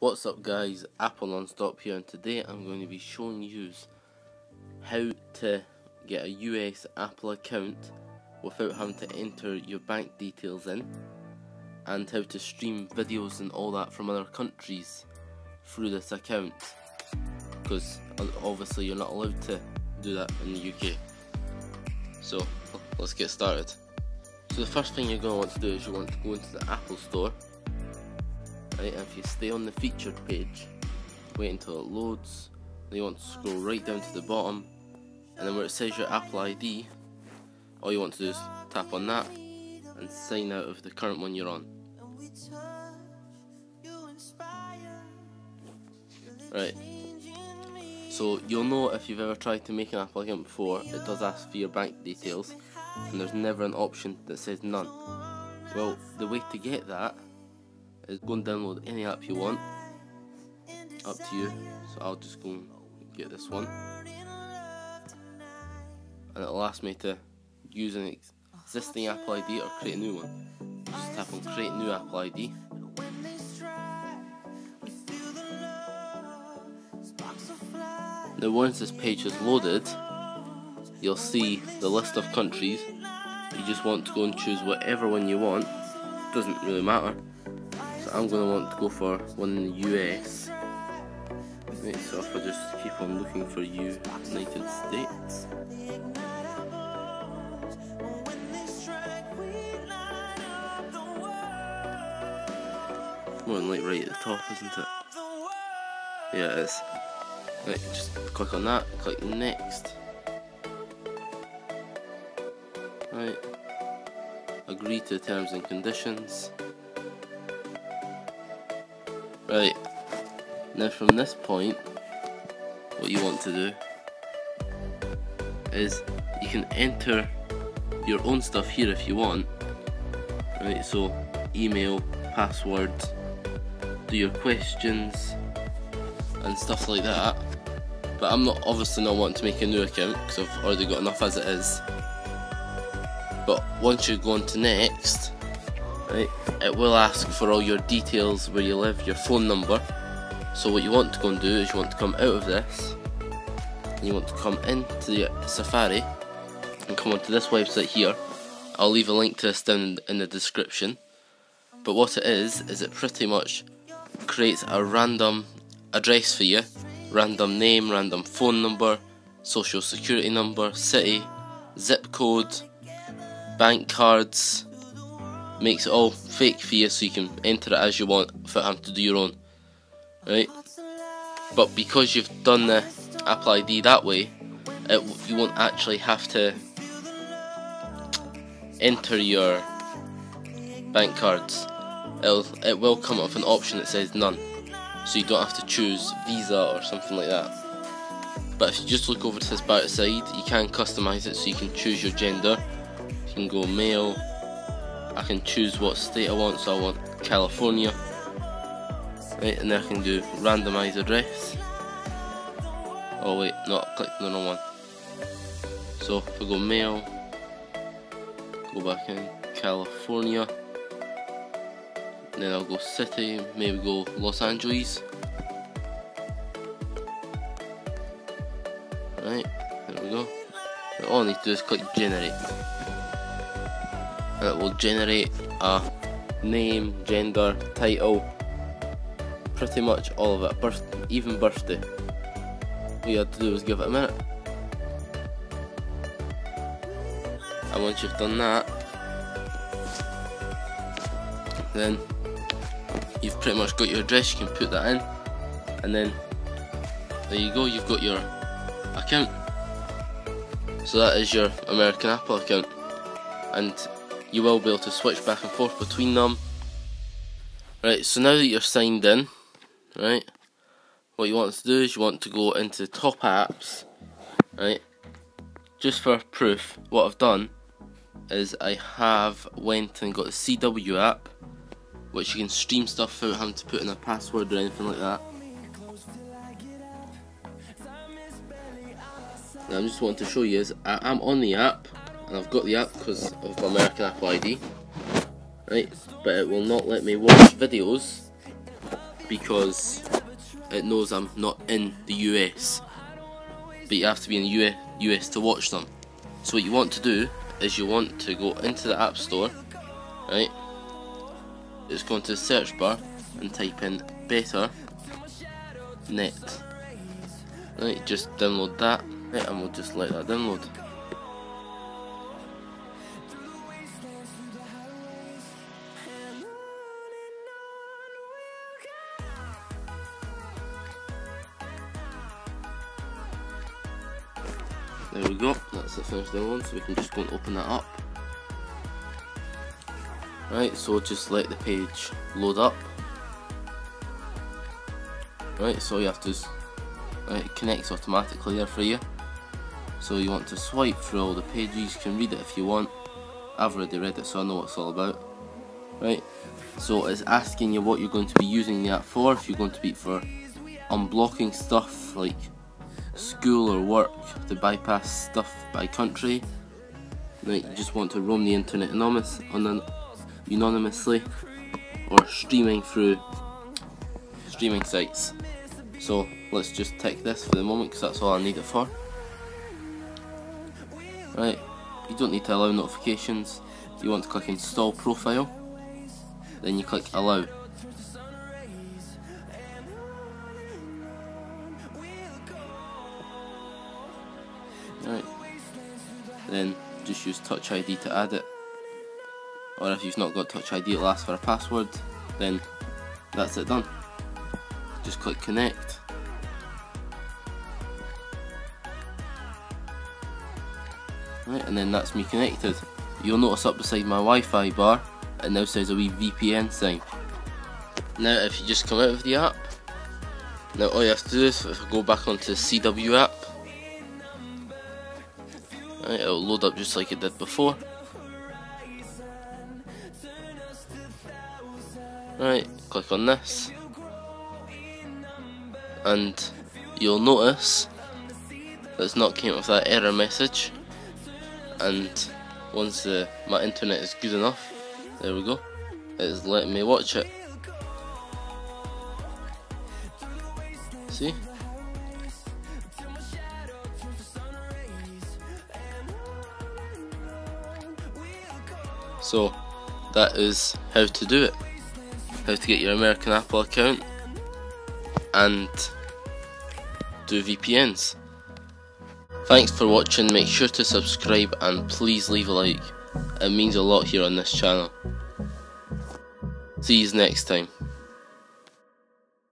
What's up guys, Apple Nonstop here and today I'm going to be showing you how to get a US Apple account without having to enter your bank details in and how to stream videos and all that from other countries through this account because obviously you're not allowed to do that in the UK. So let's get started. So the first thing you're going to want to do is you want to go into the Apple Store right if you stay on the featured page wait until it loads then you want to scroll right down to the bottom and then where it says your Apple ID all you want to do is tap on that and sign out of the current one you're on. Right. So you'll know if you've ever tried to make an Apple account before it does ask for your bank details and there's never an option that says none. Well the way to get that is go and download any app you want. Up to you. So I'll just go and get this one. And it'll ask me to use an existing Apple ID or create a new one. Just tap on create new Apple ID. Now once this page is loaded, you'll see the list of countries. You just want to go and choose whatever one you want. Doesn't really matter. I'm going to want to go for one in the US. Right, so if I just keep on looking for United States. More than like right at the top, isn't it? Yeah, it is. Right, just click on that, click next. Right. Agree to terms and conditions. Right, now from this point, what you want to do is you can enter your own stuff here if you want. Right, so email, password, do your questions and stuff like that. But I'm not obviously not wanting to make a new account because I've already got enough as it is. But once you go on to next, right, it will ask for all your details, where you live, your phone number. So what you want to go and do is you want to come out of this, and you want to come into the Safari, and come onto this website here. I'll leave a link to this down in the description. But what it is, is it pretty much creates a random address for you, random name, random phone number, social security number, city, zip code, bank cards, makes it all fake for you so you can enter it as you want without having to do your own. Right? But because you've done the Apple ID that way, it, you won't actually have to enter your bank cards. It'll, it will come up with an option that says none. So you don't have to choose Visa or something like that. But if you just look over to this bar side, you can customize it so you can choose your gender. You can go male, I can choose what state I want, so I want California. Right, and then I can do randomize address. Oh wait, no, I clicked the wrong one. So if I go male, go back in California, and then I'll go city, maybe go Los Angeles. Right, there we go. All I need to do is click generate it will generate a name, gender, title, pretty much all of it, birth, even birthday. All you have to do is give it a minute. And once you've done that, then you've pretty much got your address, you can put that in, and then there you go, you've got your account. So that is your American Apple account. And you will be able to switch back and forth between them. Right, so now that you're signed in, right, what you want to do is you want to go into top apps, right, just for proof, what I've done is I have went and got the CW app, which you can stream stuff without having to put in a password or anything like that. Now I'm just wanting to show you is I am on the app and I've got the app because of my American Apple ID right but it will not let me watch videos because it knows I'm not in the US. But you have to be in the US to watch them. So what you want to do is you want to go into the App Store, right? It's going to the search bar and type in better net. Right, just download that, right, and we'll just let that download. There we go, that's the finished one, so we can just go and open that up. Right, so just let the page load up. Right, so you have to, right, it connects automatically there for you. So you want to swipe through all the pages, you can read it if you want. I've already read it so I know what it's all about. Right, so it's asking you what you're going to be using the app for, if you're going to be for unblocking stuff like school or work to bypass stuff by country. Like you just want to roam the internet anonymous, anonymously or streaming through streaming sites. So let's just tick this for the moment because that's all I need it for. Right, you don't need to allow notifications. You want to click install profile, then you click allow. Then just use Touch ID to add it. Or if you've not got Touch ID, it'll ask for a password. Then that's it done. Just click connect. Right, and then that's me connected. You'll notice up beside my Wi-Fi bar, it now says a wee VPN sign. Now if you just come out of the app, now all you have to do is go back onto the CW app, it'll load up just like it did before. Right, click on this. And you'll notice that it's not came up with that error message. And once the, my internet is good enough, there we go, it is letting me watch it. See? So that is how to do it. How to get your American Apple account and do VPNs. Thanks for watching, make sure to subscribe and please leave a like. It means a lot here on this channel. See you next time.